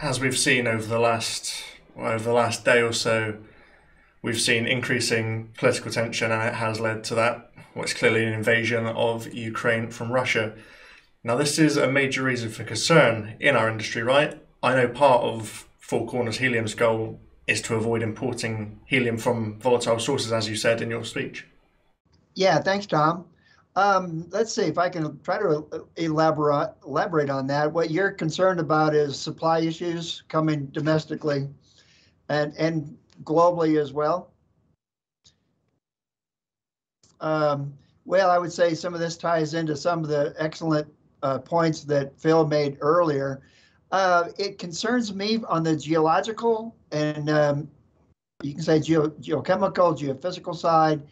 As we've seen over the last well, over the last day or so, we've seen increasing political tension, and it has led to that what's clearly an invasion of Ukraine from Russia. Now, this is a major reason for concern in our industry, right? I know part of Four Corners Helium's goal is to avoid importing helium from volatile sources, as you said in your speech. Yeah, thanks, Tom. Um, let's see if I can try to elaborate elaborate on that. What you're concerned about is supply issues coming domestically and and globally as well. Um, well, I would say some of this ties into some of the excellent uh, points that Phil made earlier. Uh, it concerns me on the geological and um, you can say geo geochemical, geophysical side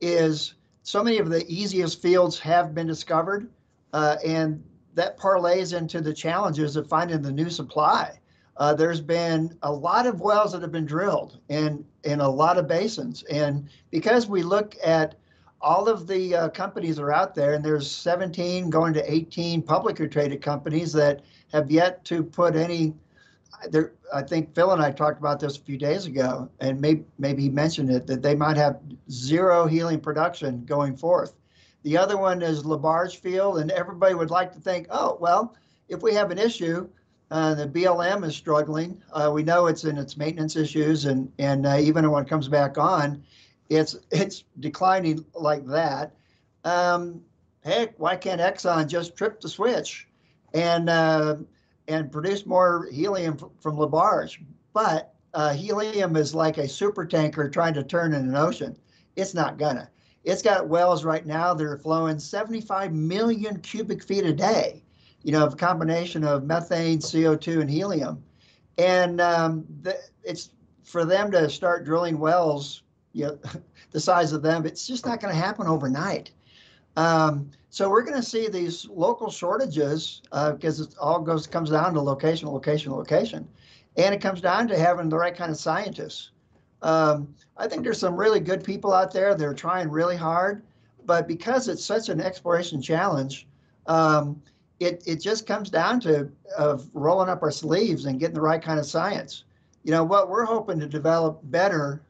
is so many of the easiest fields have been discovered, uh, and that parlays into the challenges of finding the new supply. Uh, there's been a lot of wells that have been drilled in in a lot of basins, and because we look at all of the uh, companies are out there, and there's 17 going to 18 publicly traded companies that have yet to put any. There, I think Phil and I talked about this a few days ago, and maybe maybe he mentioned it that they might have zero helium production going forth. The other one is LaBarge Field, and everybody would like to think, oh well, if we have an issue, uh, the BLM is struggling. Uh, we know it's in its maintenance issues, and and uh, even when it comes back on, it's it's declining like that. Um, heck, why can't Exxon just trip the switch and uh, and produce more helium from LaBarge? But uh, helium is like a super tanker trying to turn in an ocean. It's not gonna. It's got wells right now that are flowing 75 million cubic feet a day. You know, a combination of methane, CO2, and helium, and um, the, it's for them to start drilling wells you know, the size of them. It's just not going to happen overnight. Um, so we're going to see these local shortages uh, because it all goes comes down to location, location, location, and it comes down to having the right kind of scientists. Um, I think there's some really good people out there. They're trying really hard, but because it's such an exploration challenge, um, it it just comes down to of rolling up our sleeves and getting the right kind of science. You know what we're hoping to develop better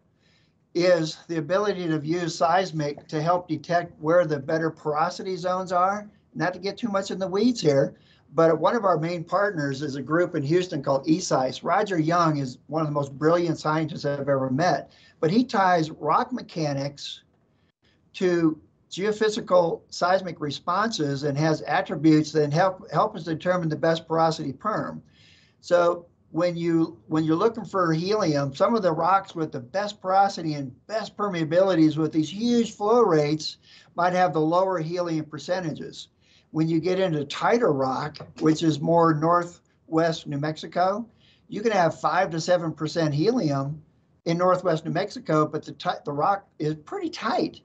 is the ability to use seismic to help detect where the better porosity zones are. Not to get too much in the weeds here, but one of our main partners is a group in Houston called eSeis. Roger Young is one of the most brilliant scientists I've ever met, but he ties rock mechanics to geophysical seismic responses and has attributes that help help us determine the best porosity perm. So when you when you're looking for helium, some of the rocks with the best porosity and best permeabilities with these huge flow rates might have the lower helium percentages. When you get into tighter rock, which is more northwest New Mexico, you can have five to seven percent helium in northwest New Mexico, but the the rock is pretty tight,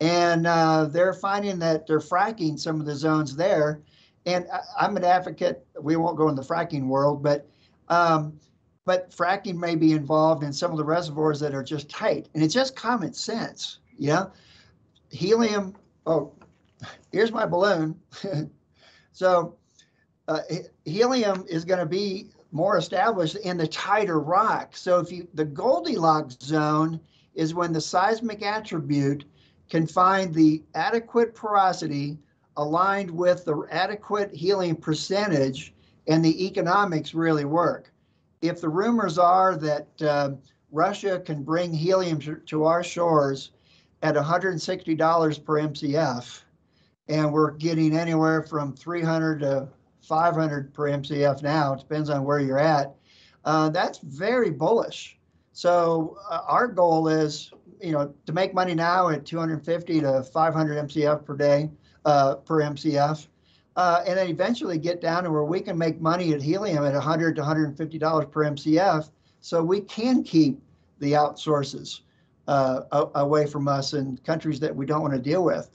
and uh, they're finding that they're fracking some of the zones there. And I, I'm an advocate. We won't go in the fracking world, but um, but fracking may be involved in some of the reservoirs that are just tight. And it's just common sense. Yeah. Helium, oh, here's my balloon. so uh, helium is going to be more established in the tighter rock. So if you, the Goldilocks zone is when the seismic attribute can find the adequate porosity aligned with the adequate helium percentage and the economics really work. If the rumors are that uh, Russia can bring helium to, our shores at $160 per MCF, and we're getting anywhere from 300 to 500 per MCF now, it depends on where you're at, uh, that's very bullish. So uh, our goal is, you know, to make money now at 250 to 500 MCF per day, uh, per MCF, uh, and then eventually get down to where we can make money at helium at 100 to 150 dollars per MCF, so we can keep the outsources uh, away from us in countries that we don't want to deal with.